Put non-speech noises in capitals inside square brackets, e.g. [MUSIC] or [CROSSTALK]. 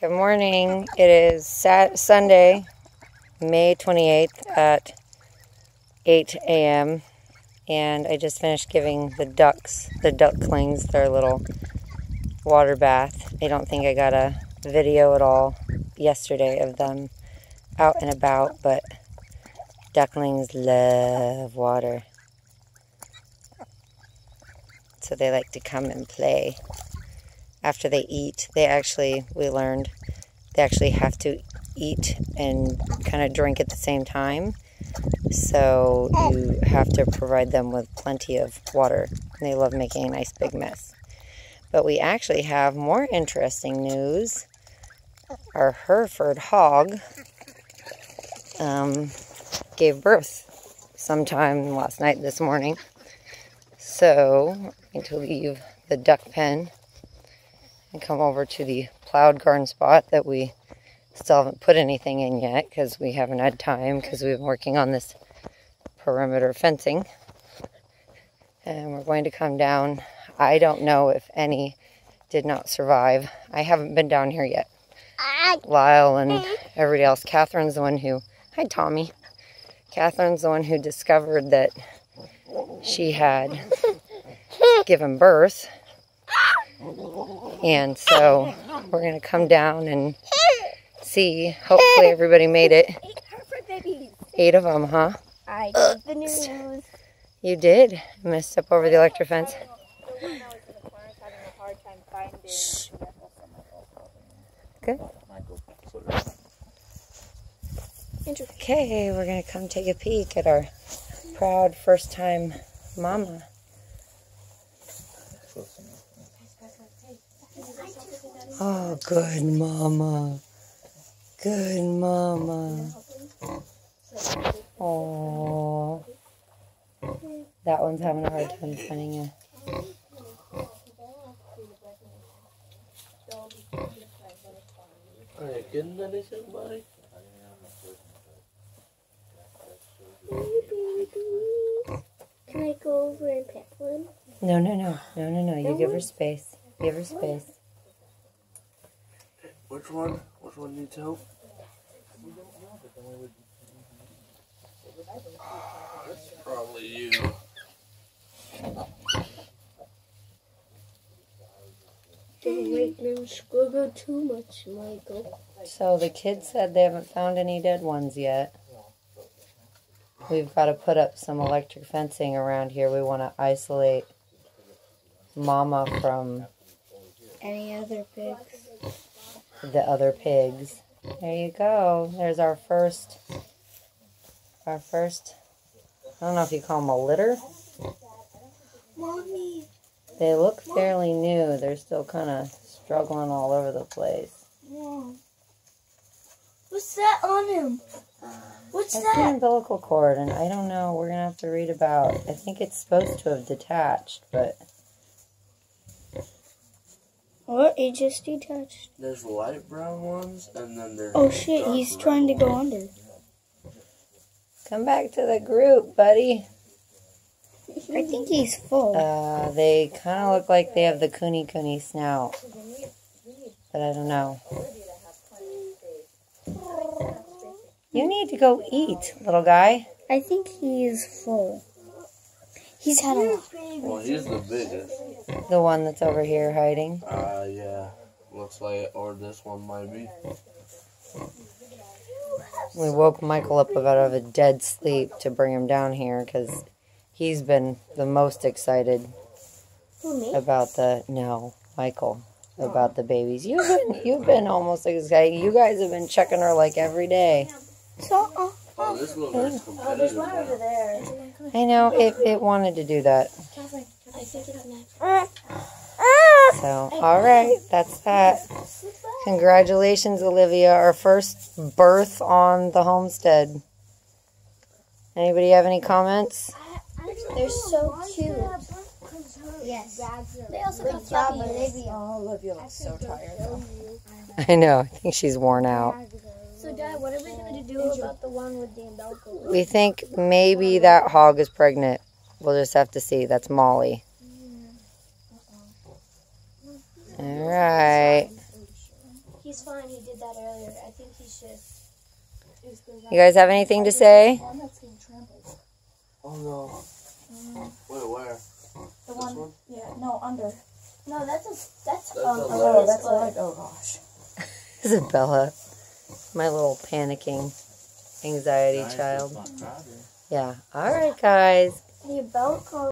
Good morning. It is Sat- Sunday, May 28th at 8 a.m. And I just finished giving the ducks, the ducklings, their little water bath. I don't think I got a video at all yesterday of them out and about, but ducklings love water. So they like to come and play after they eat. They actually, we learned, they actually have to eat and kind of drink at the same time. So you have to provide them with plenty of water. They love making a nice big mess. But we actually have more interesting news. Our Hereford hog um, gave birth sometime last night, this morning. So I'm going to leave the duck pen and come over to the plowed garden spot that we still haven't put anything in yet because we haven't had time because we've been working on this perimeter fencing. And we're going to come down. I don't know if any did not survive. I haven't been down here yet. Lyle and everybody else. Kathrynn's the one who, hi Tommy. Kathrynn's the one who discovered that she had given birth and so we're going to come down and see. Hopefully everybody made it. Eight of them, huh? I did the news. You did. Messed up over the electric fence. Good. Okay, we're going to come take a peek at our proud first time mama. Oh, good mama. Good mama. Oh. That one's having a hard time finding you. Are you getting that somebody? Can I go over and pet one? No, no, no. No, no, no. You give her space. Give her space. Which one? Which one needs help? That's probably you. Don't make them squiggle too much, Michael. So the kids said they haven't found any dead ones yet. We've got to put up some electric fencing around here. We want to isolate Mama from Any other pigs? The other pigs. There you go. There's our first, our first, I don't know if you call them a litter. Mommy. They look fairly new. They're still kind of struggling all over the place. What's that on him? What's That's the that? umbilical cord, and I don't know. We're gonna have to read about. I think it's supposed to have detached, but What? It just detached. There's light brown ones, and then there's. Oh shit, dark he's red trying to go ones. under. come back to the group, buddy. I think he's full. Uh, they kind of look like they have the kune kune snout, but I don't know. You need to go eat, little guy. I think he is full. He's had a lot. Well, he's the biggest. The one that's over here hiding. Uh, yeah. Looks like, or this one might be. We woke Michael up out of a dead sleep to bring him down here because he's been the most excited Who, about the no Michael about the babies. You've been you've been almost excited. You guys have been checking her like every day. So, uh, Oh, this one is competitive. now. there. I know it it wanted to do that. I think it's next. So all right, that's that. Congratulations, Olivia, our first birth on the homestead. Anybody have any comments? They're so cute. Yes. They also got fluffies. Oh, Olivia looks so tired though. I know. I think she's worn out. So, Dad, what are we going to do about the one with the umbilical? We think maybe that hog is pregnant. We'll just have to see. That's Molly. All right. He's fine. He did that earlier. I think he's just. He's been You guys have anything to say? One that's getting trampled. Oh no. Wait, where? The one, one? yeah, no, under. No, that's a that's, That's um, a a leg. Oh, that's foot. like, oh gosh. [LAUGHS] Isabella, my little panicking anxiety child. it's not crowded. Yeah. All right, guys. The bell call.